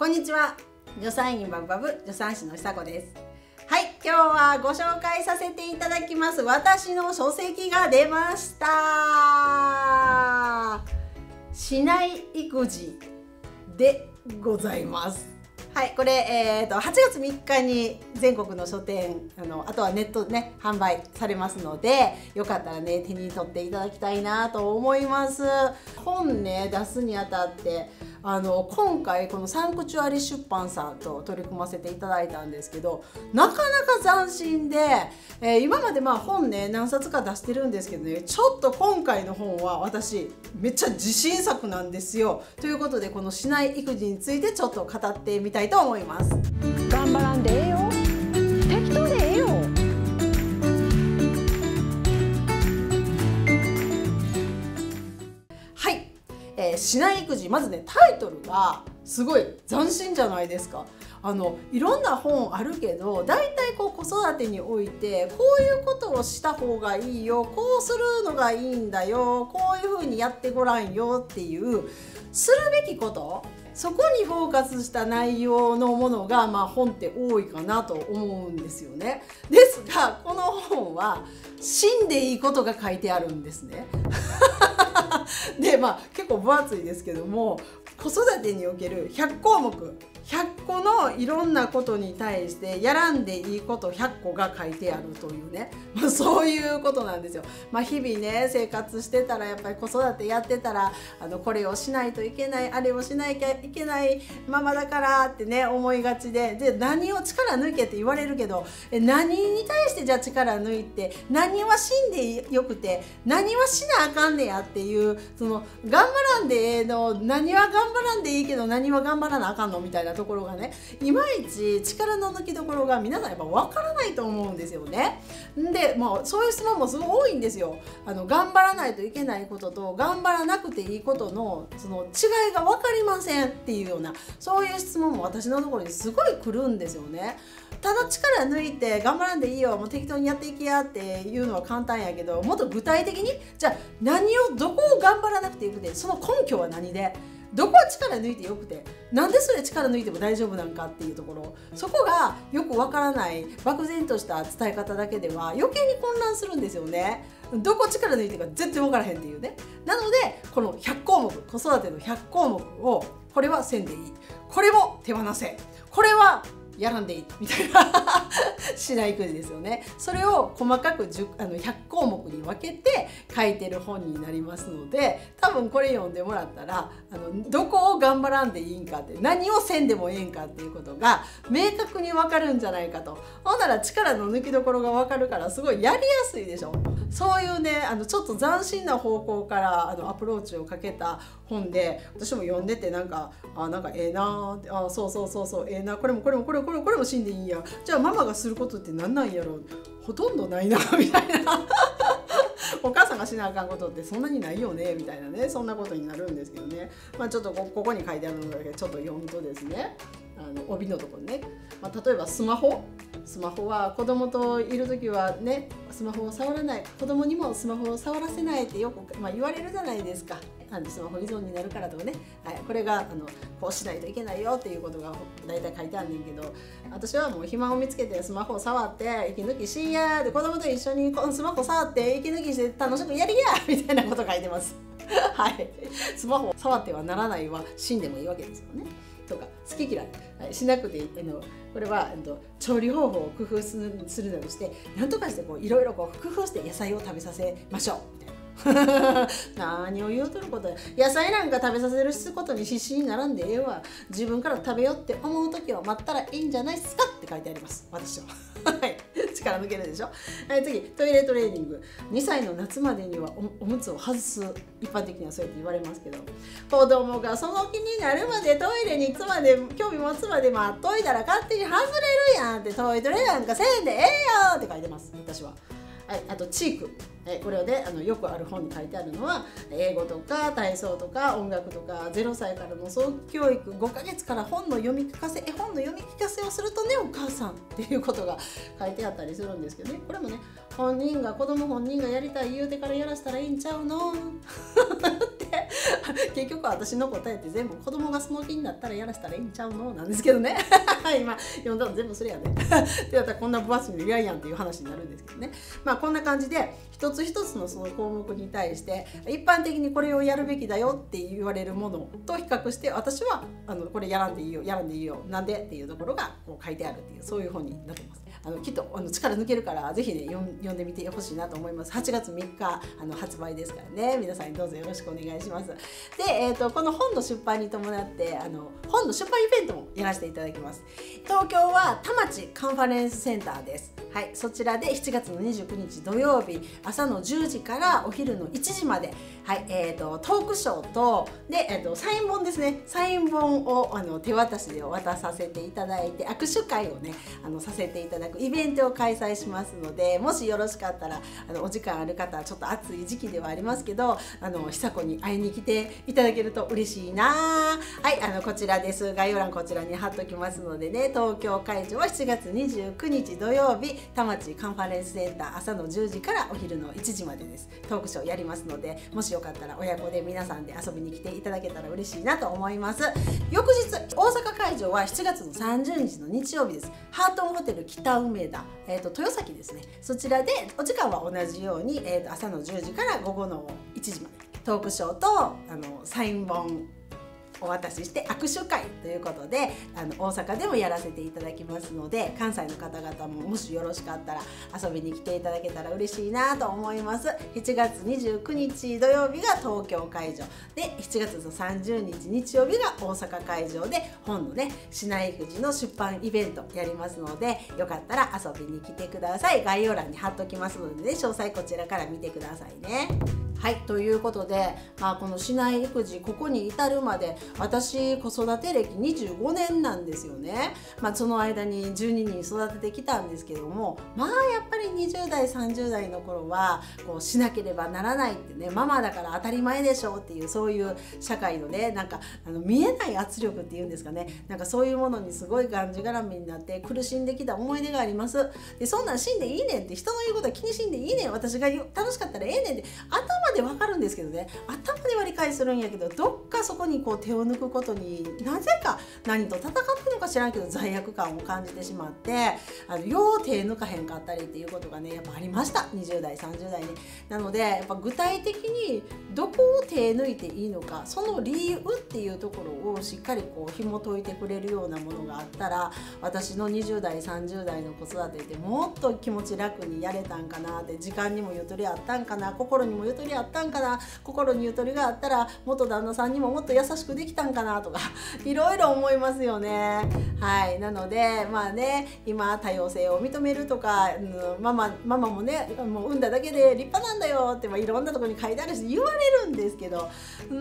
こんにちは。助産院バブバブ助産師の久子です。はい今日はご紹介させていただきます。私の書籍が出ました。しない育児でございます。はい、これ、えーと、8月3日に全国の書店あのあとはネットでね販売されますのでよかったらね手に取っていただきたいなと思います本ね出すにあたってあの今回このサンクチュアリ出版さんと取り組ませていただいたんですけどなかなか斬新で、えー、今までまあ本ね何冊か出してるんですけどねちょっと今回の本は私めっちゃ自信作なんですよ。ということでこのしない育児についてちょっと語ってみたいと思います。頑張らんでええよ適当でええよえー、しない育児まずねタイトルがすごい斬新じゃないですか。あのいろんな本あるけど大体こう子育てにおいてこういうことをした方がいいよこうするのがいいんだよこういうふうにやってごらんよっていうするべきことそこにフォーカスした内容のものが、まあ、本って多いかなと思うんですよね。ですがこの本は死んでいいことが書いてあるんですね。でまあ結構分厚いですけども子育てにおける100項目100個のいろんなことに対してやらんでいいこと100個が書いてあるというね、まあ、そういうことなんですよ。まあ、日々ね生活してたらやっぱり子育てやってたらあのこれをしないといけないあれをしなきゃいけないママだからってね思いがちでで何を力抜けって言われるけど何に対してじゃあ力抜いて何は死んでよくて何はしなあかんねやっていうその頑張らんでええの何は頑張らんでいいけど何は頑張らなあかんのみたいなところがねいまいち力の抜きどころが皆さんやっぱ分からないと思うんですよね。で、まあ、そういう質問もすごい多いんですよ。あの頑張らないといけないことと頑張らなくていいことのその違いが分かりませんっていうようなそういう質問も私のところにすごい来るんですよね。ただ力抜いて頑張らんでいいよもう適当にやっていきやっていうのは簡単やけどもっと具体的にじゃあ何をどこを頑張らなくていくでその根拠は何で？どこは力抜いてよくてなんでそれ力抜いても大丈夫なんかっていうところ。そこがよくわからない漠然とした伝え方だけでは余計に混乱するんですよね。どこ力抜いてか絶対分からへんっていうね。なのでこの100項目子育ての100項目をこれは線でいい。これも手放せ。これはやらんでいいみたいなしないくじですよね。それを細かくあの100項目に分けて書いてる本になりますので多分これ読んでもらったらあのどこを頑張らんでいいんかって何をせんでもええんかっていうことが明確に分かるんじゃないかと。ほんなら力の抜きどころが分かるからすごいやりやすいでしょ。そういうねあのちょっと斬新な方向からあのアプローチをかけた本で私も読んでてなんかあなんかええなあそうそうそうそうええなこれもこれもこれもこれもこれも死んでいいや。じゃあママがすることって何なんやろほとんどないなみたいな。お母さんがしなあかんことってそんなにないよねみたいなねそんなことになるんですけどね。まあちょっとここに書いてあるのだけちょっと読むとですね。あの帯のところね、まあ、例えばスマホ。スマホは子供といる時はねスマホを触らない。子供にもスマホを触らせないってよく、まあ、言われるじゃないですか。あのスマホ依存になるからとかね、はい、これがあのこうしないといけないよっていうことが大体書いてあんねんけど私はもう暇を見つけてスマホを触って息抜きしんやで子供と一緒にこのスマホ触って息抜きして楽しくやりや みたいなこと書いてます。はい、スマホを触ってはならないは死んでもいいわけですよね。とか好き嫌い、はい、しなくていいあのこれは、えっと、調理方法を工夫するなどして何とかしていろいろ工夫して野菜を食べさせましょうみたいな。何を言うとることや。野菜なんか食べさせることに必死にならんでええわ。自分から食べようって思う時は待ったらいいんじゃないですかって書いてあります。私は。はい。力抜けるでしょ、はい、次。トイレトレーニング。2歳の夏までにはおむつを外す。一般的にはそうやって言われますけど。子供がその気になるまでトイレにいつまで興味持つまで待っといたら勝手に外れるやんってトイトレなんかせんでええよって書いてます。私は。はい、あとチーク、えこれはねあのよくある本に書いてあるのは英語とか体操とか音楽とか0歳からの早期教育5ヶ月から本の読み聞かせ絵本の読み聞かせをするとねお母さんっていうことが書いてあったりするんですけどね。これもね本人が子供本人がやりたい言うてからやらせたらいいんちゃうの？結局私の答えって全部子供がその気になったらやらせたらいいんちゃうの？なんですけどね。今読んだの全部それやね。ってやったらこんな分厚いの嫌やんっていう話になるんですけどね。まあこんな感じで一つ一つのその項目に対して一般的にこれをやるべきだよって言われるものと比較して私はあのこれやらんでいいよやらんでいいよなんでっていうところがこう書いてあるっていうそういう本になってます。あのきっとあの力抜けるからぜひね読んでみてほしいなと思います。8月3日あの発売ですからね。皆さんどうぞよろしくお願いします。で、えーと、この本の出版に伴ってあの本の出版イベントもやらせていただきます。東京は田町カンファレンスセンターです。はいそちらで7月の29日土曜日朝の10時からお昼の1時まではいえーと、トークショーとで、えーと、サイン本ですね。サイン本をあの手渡しで渡させていただいて握手会をねあのさせていただくイベントを開催しますのでもしよろしかったらあのお時間ある方ちょっと暑い時期ではありますけどあの久子に会いに来ていただけると嬉しいな。はいあのこちらです。概要欄こちらに貼っときますのでね。東京会場は7月29日土曜日。田町カンファレンスセンター朝の10時からお昼の1時までです。トークショーやりますのでもしよかったら親子で皆さんで遊びに来ていただけたら嬉しいなと思います。翌日大阪会場は7月の30日の日曜日です。ハートンホテル北梅田、えーと、豊崎ですね。そちらでお時間は同じように、えーと朝の10時から午後の1時まで。トークショーとあのサイン本お渡しして握手会ということであの大阪でもやらせていただきますので関西の方々ももしよろしかったら遊びに来ていただけたら嬉しいなと思います。7月29日土曜日が東京会場。で7月の30日日曜日が大阪会場で本のね市内富士の出版イベントやりますのでよかったら遊びに来てください。概要欄に貼っときますのでね詳細こちらから見てくださいね。はいということで、まあ、この市内育児ここに至るまで私子育て歴25年なんですよね、まあ、その間に12人育ててきたんですけどもまあやっぱり20代30代の頃はこうしなければならないってねママだから当たり前でしょっていうそういう社会のねなんかあの見えない圧力っていうんですかね。なんかそういうものにすごいがんじがらみになって苦しんできた思い出があります。でそんなん死んでいいねんって人の言うことは気にしんでいいねん。私が楽しかったらええねんって頭でわかるんですけどね。頭で割り返するんやけどどっかそこにこう手をを抜くことになぜか何と戦ってるのか知らんけど罪悪感を感じてしまってあのよう手抜かへんかったりっていうことがねやっぱありました20代30代に。なのでやっぱ具体的にどこを手抜いていいのかその理由っていうところをしっかりこう紐解いてくれるようなものがあったら私の20代30代の子育てってもっと気持ち楽にやれたんかなって時間にもゆとりあったんかな心にもゆとりあったんかな心にゆとりがあったら元旦那さんにももっと優しくできたんかなとか いろいろ思いますよね。はいなのでまあね今多様性を認めるとか、うん、ママママもねもう産んだだけで立派なんだよって、まあ、いろんなとこに書いてあるし言われるんですけど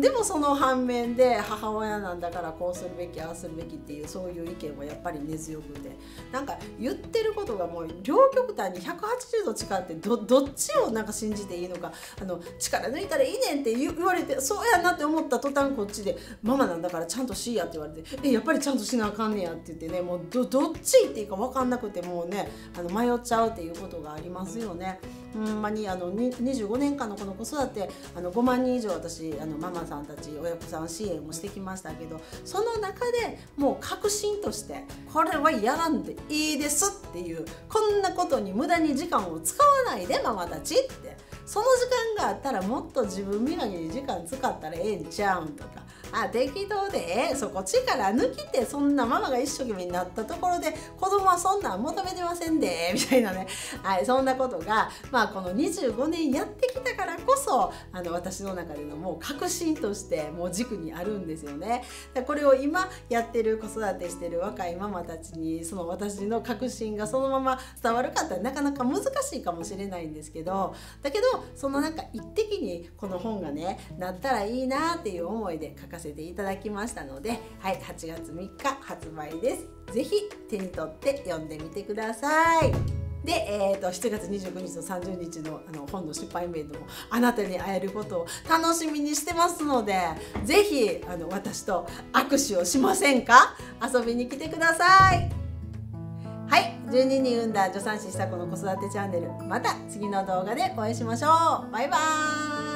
でもその反面で母親なんだからこうするべきああするべきっていうそういう意見はやっぱり根強くてなんか言ってることがもう両極端に180度違ってどっちをなんか信じていいのかあの力抜いたらいいねんって言われてそうやなって思った途端こっちでマママなんだからちゃんとしいやって言われてえやっぱりちゃんとしなあかんねやって言ってねもうどっちっていうか分かんなくてもうねあの迷っちゃうっていうことがありますよね。ほんまにあの25年間のこの子育てあの5万人以上私あのママさんたち親子さん支援をしてきましたけどその中でもう確信としてこれはやらんでいいですっていうこんなことに無駄に時間を使わないでママたちってその時間があったらもっと自分磨きに時間使ったらええんちゃうんとかあ適当でええそこ力抜きてそんなママが一生懸命になったところで子供はそんなん求めてませんで みたいなね、はい、そんなことが、まあ、この25年やってきたからこそあの私の中でのもう確信としてもう軸にあるんですよね。でこれを今やってる子育てしてる若いママたちにその私の確信がそのまま伝わるかってなかなか難しいかもしれないんですけどだけどそのなんか一滴にこの本がねなったらいいなっていう思いで書かせていただきましたので、はい、8月3日発売です。ぜひ手に取って読んでみてください。で、えーと、7月29日と30日のあの本の出版イベントもあなたに会えることを楽しみにしてますのでぜひあの私と握手をしませんか？遊びに来てくださいはい12人産んだ助産師久子の子育てチャンネルまた次の動画でお会いしましょうバイバーイ